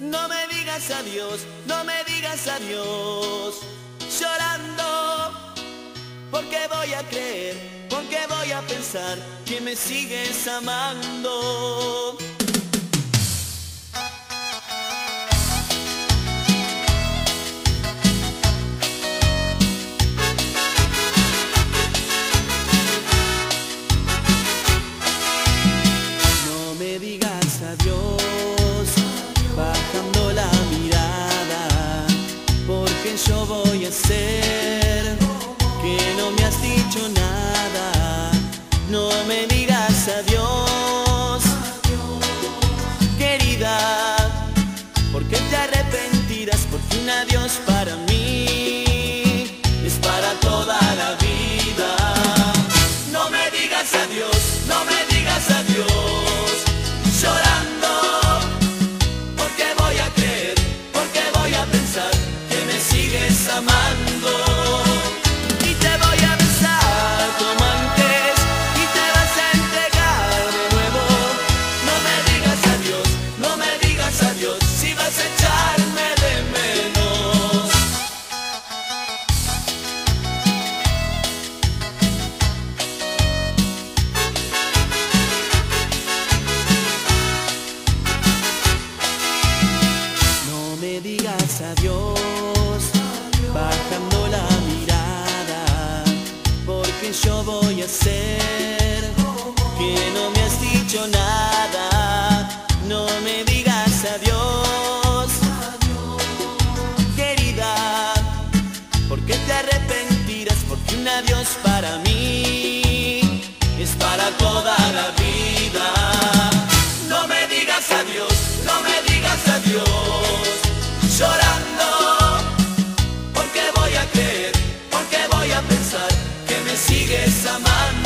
No me digas adiós, no me digas adiós. Llorando, porque voy a creer, porque voy a pensar que me sigues amando. Dios para mí es para toda la vida. No me digas adiós, no me digas adiós, llorando, porque voy a creer, porque voy a pensar que me sigues amando.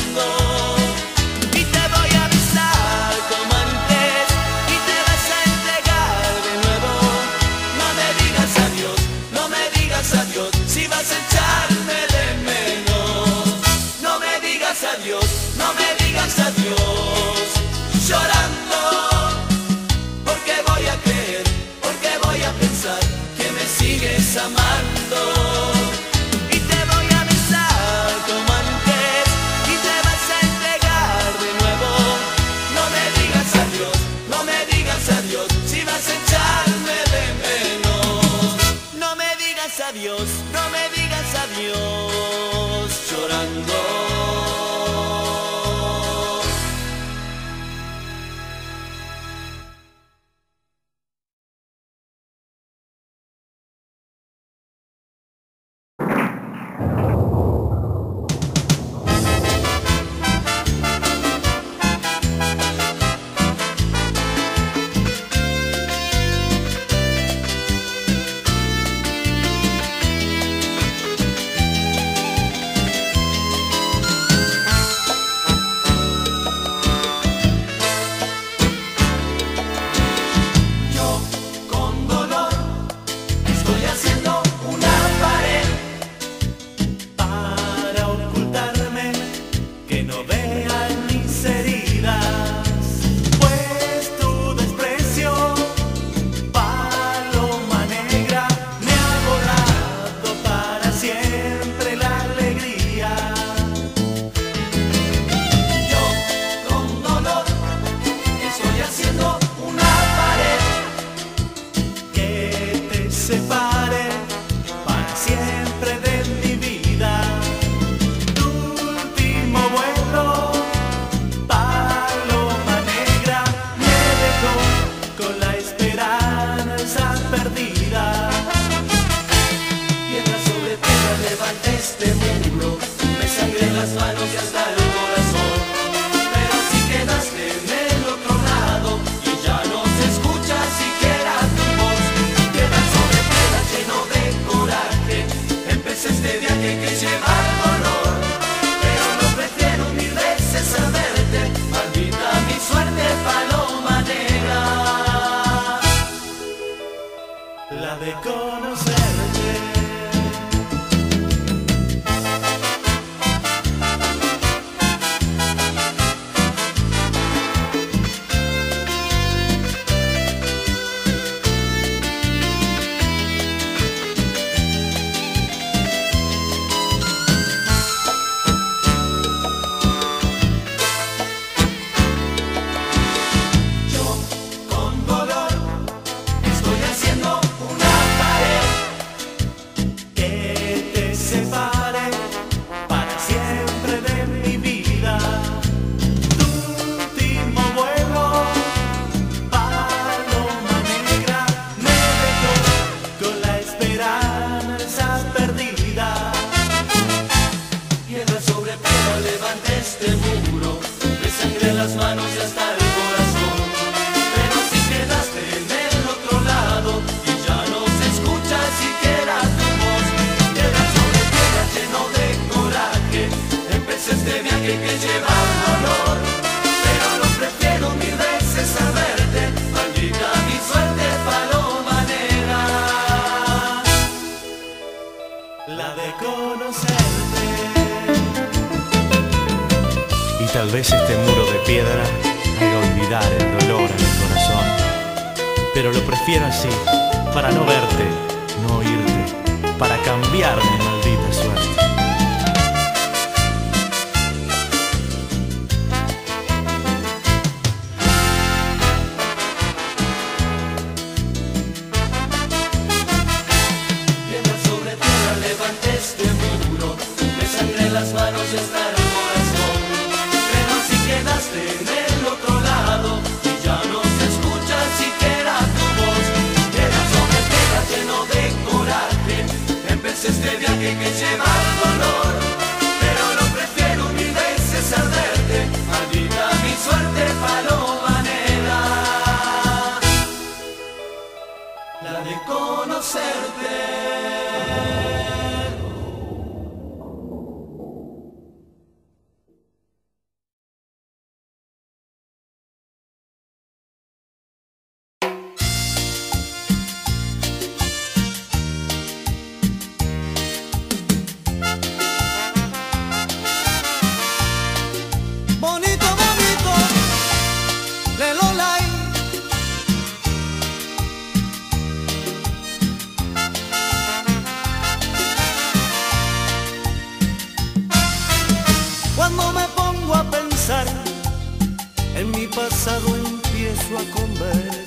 levantes de vez este muro de piedra haga olvidar el dolor en el corazón. Pero lo prefiero así, para no verte, no oírte, para cambiar a comer.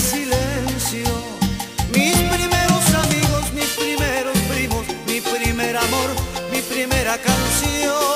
silencio. Mis primeros amigos, mis primeros primos, mi primer amor, mi primera canción.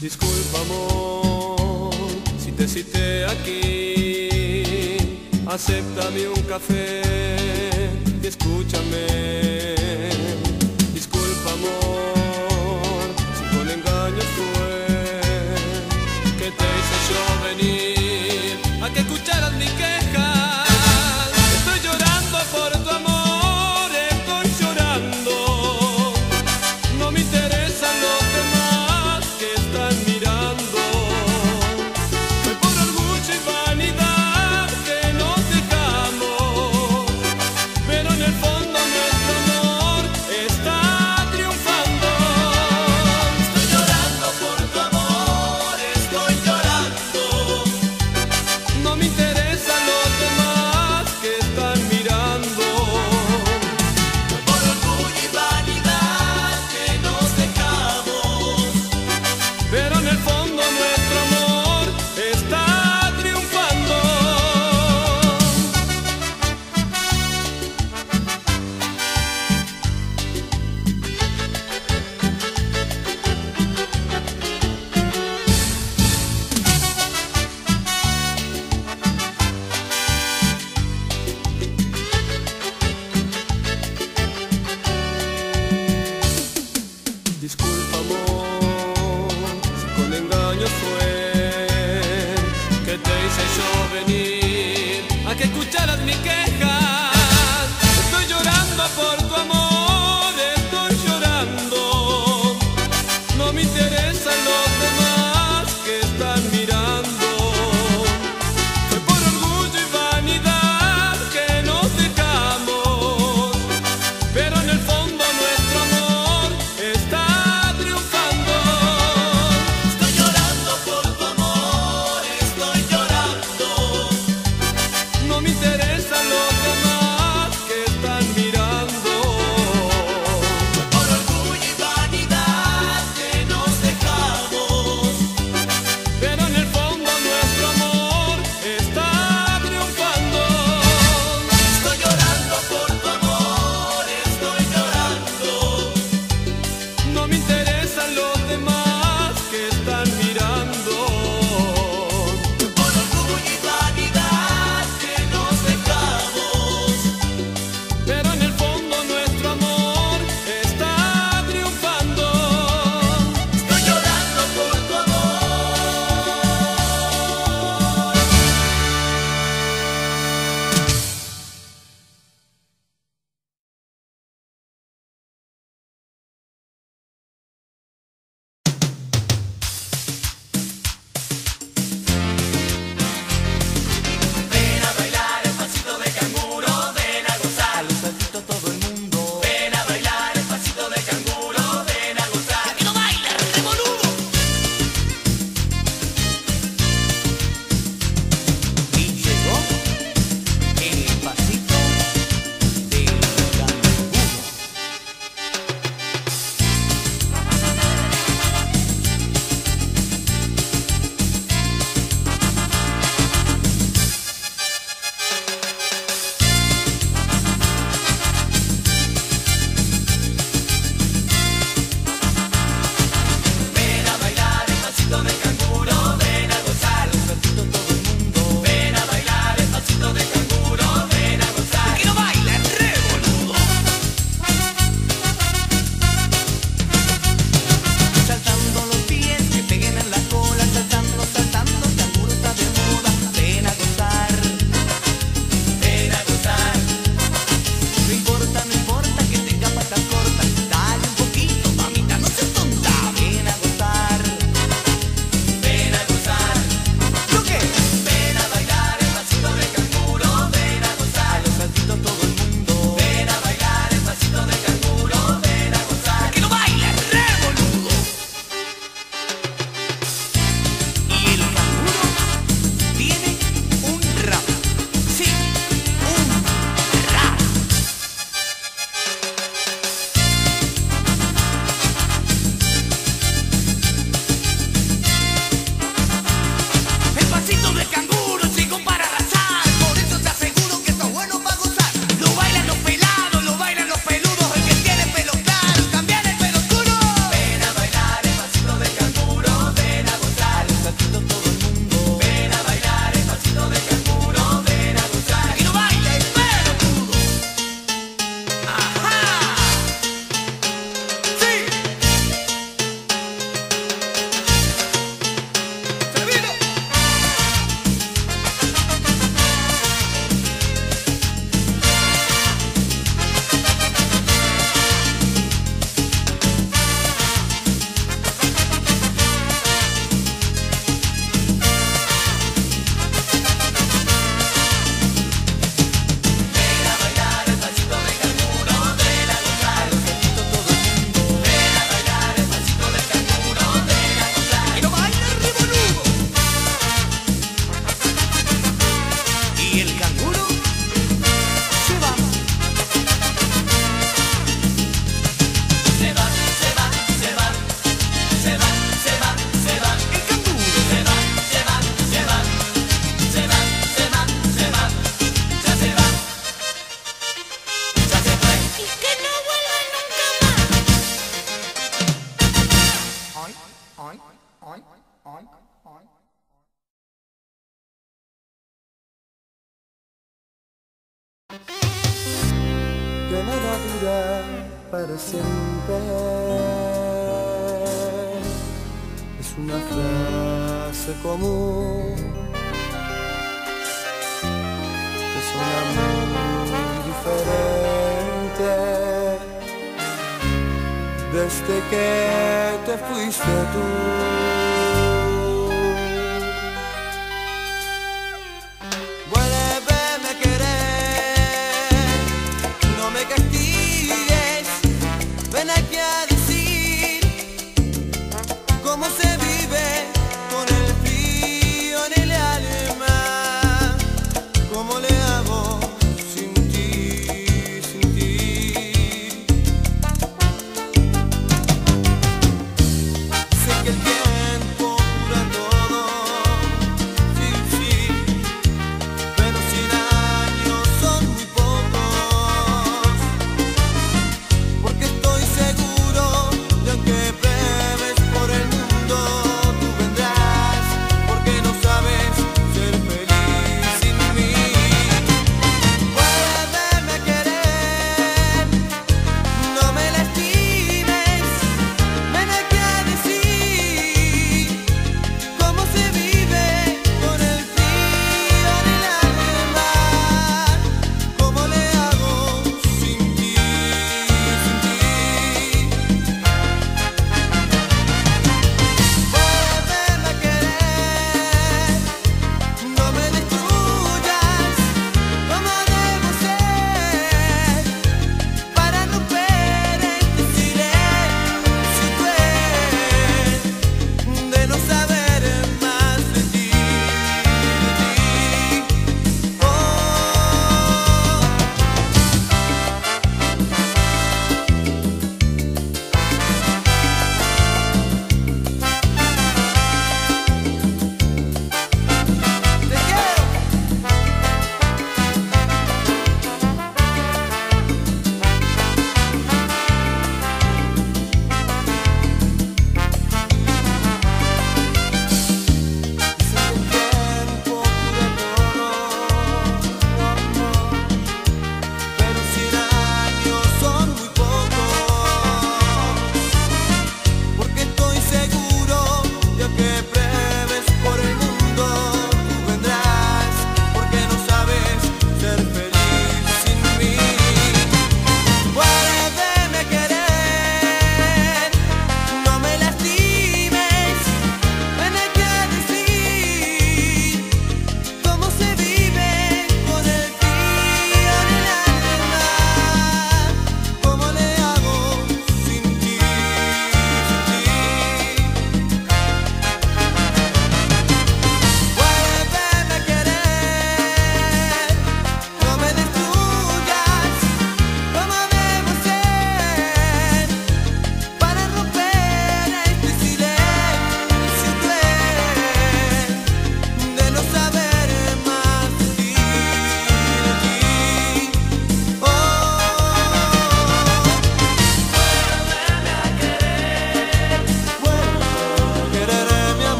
Disculpa amor, si te cité aquí, acéptame un café y escúchame. Disculpa amor, si con engaños fue que te hice yo venir.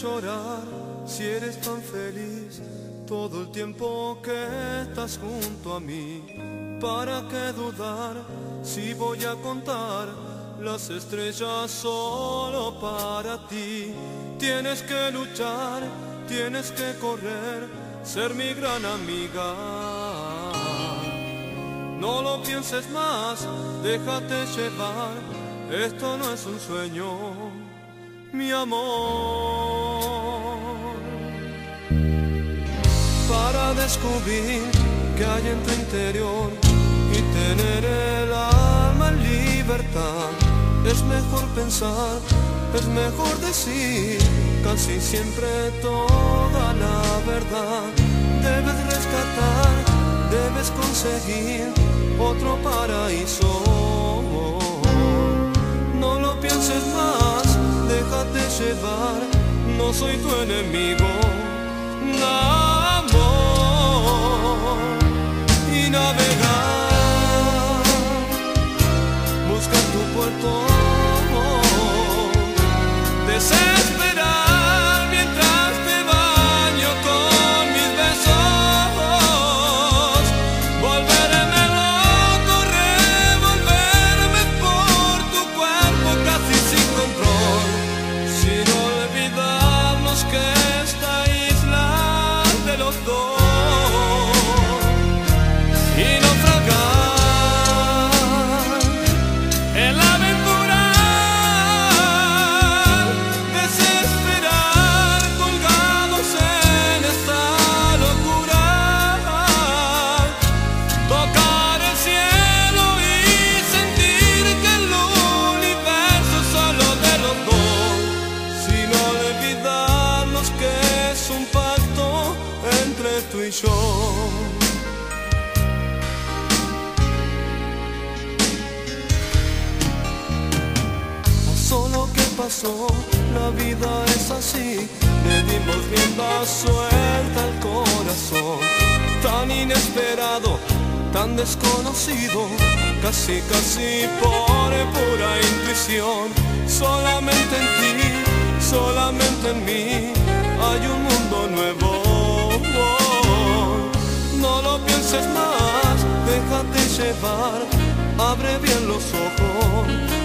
llorar si eres tan feliz todo el tiempo que estás junto a mí? ¿Para qué dudar si voy a contar las estrellas solo para ti? Tienes que luchar, tienes que correr, ser mi gran amiga. No lo pienses más, déjate llevar, esto no es un sueño mi amor. Para descubrir que hay en tu interior y tener el alma en libertad, es mejor pensar, es mejor decir casi siempre toda la verdad. Debes rescatar, debes conseguir otro paraíso. No lo pienses más déjate llevar, no soy tu enemigo. Amor y navegar, buscar tu puerto. Desesperar así. Le dimos rienda suelta al corazón, tan inesperado, tan desconocido, casi casi por pura intuición. Solamente en ti, solamente en mí, hay un mundo nuevo. No lo pienses más, déjate llevar, abre bien los ojos.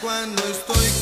Cuando estoy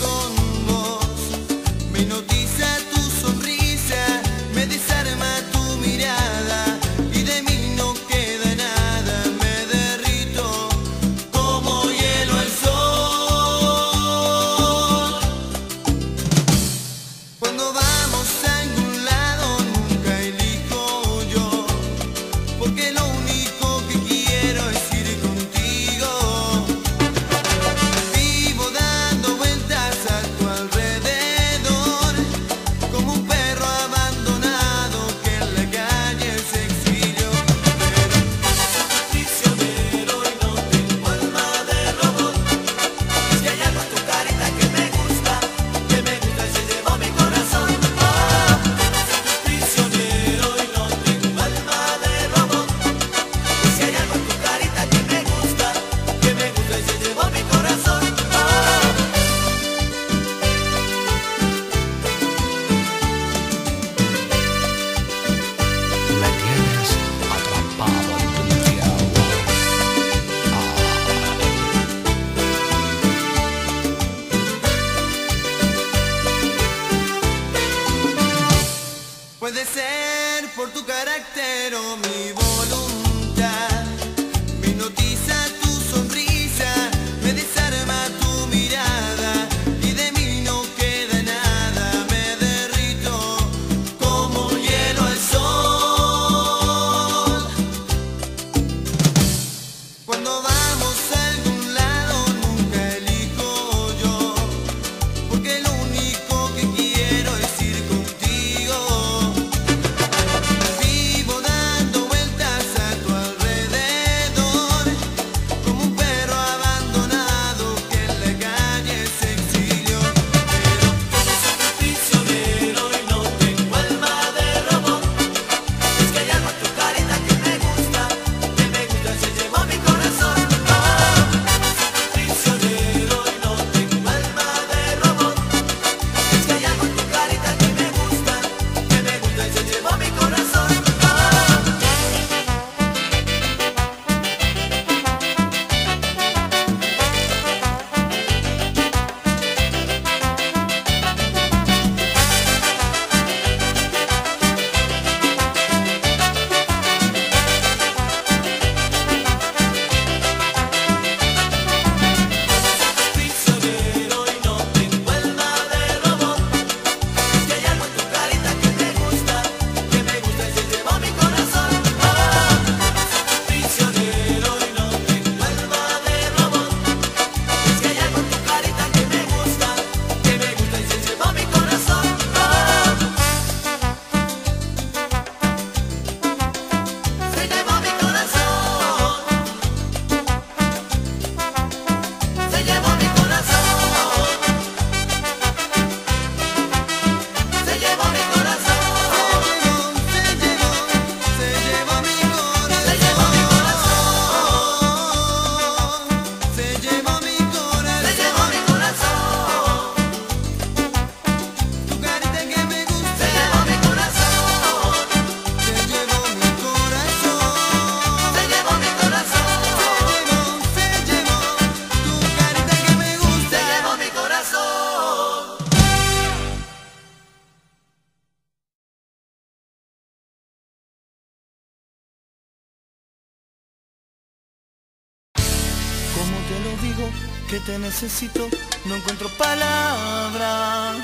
que te necesito, no encuentro palabras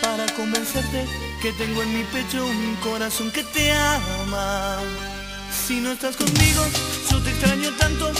para convencerte que tengo en mi pecho un corazón que te ama. Si no estás conmigo, yo te extraño tanto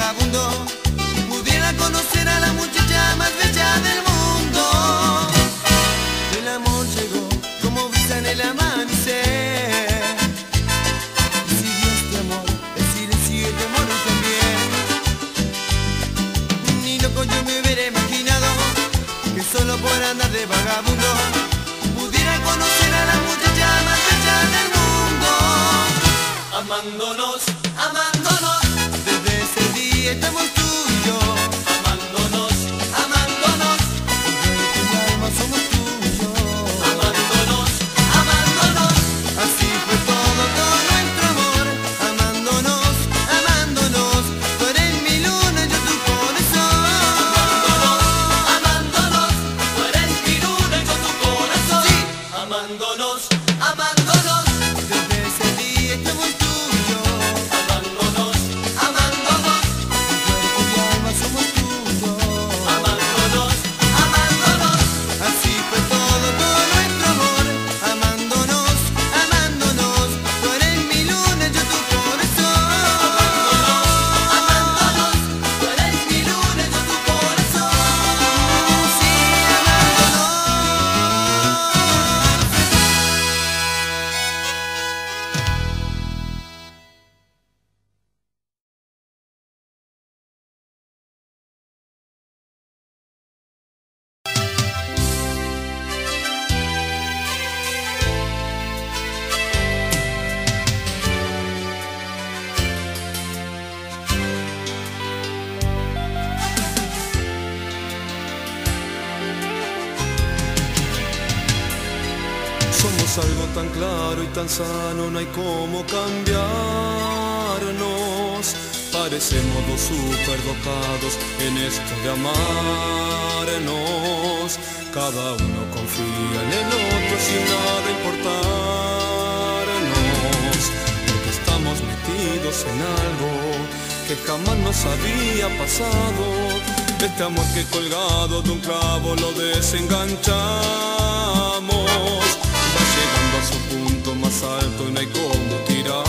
vagabundo pudiera conocer a la muchacha más bella del mundo. algo tan claro y tan sano no hay como cambiarnos. Parecemos dos superdotados en esto de amarnos. Cada uno confía en el otro sin nada importarnos. Porque estamos metidos en algo que jamás nos había pasado. Este amor que colgado de un clavo lo desenganchamos su punto más alto y no hay cómo tirarlo.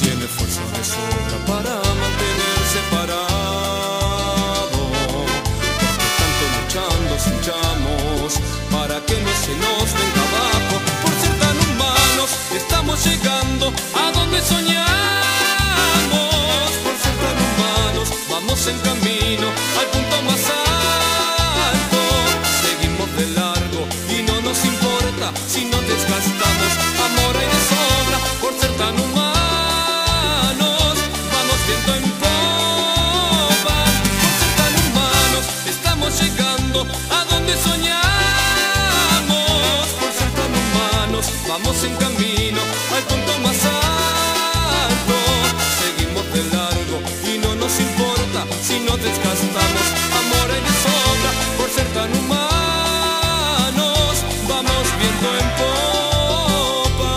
Tiene fuerza de sobra para mantenerse parado. Porque tanto luchando luchamos para que no se nos venga abajo. Por ser tan humanos estamos llegando a donde soñamos. Por ser tan humanos vamos en camino. vamos en camino al punto más alto. Seguimos de largo y no nos importa si no desgastamos. Amor en sobra por ser tan humanos. Vamos viendo en popa.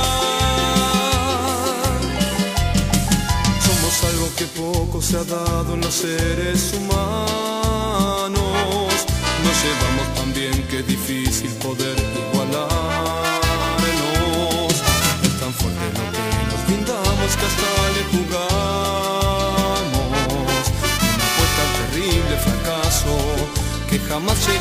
Somos algo que poco se ha dado en los seres humanos jamás llegará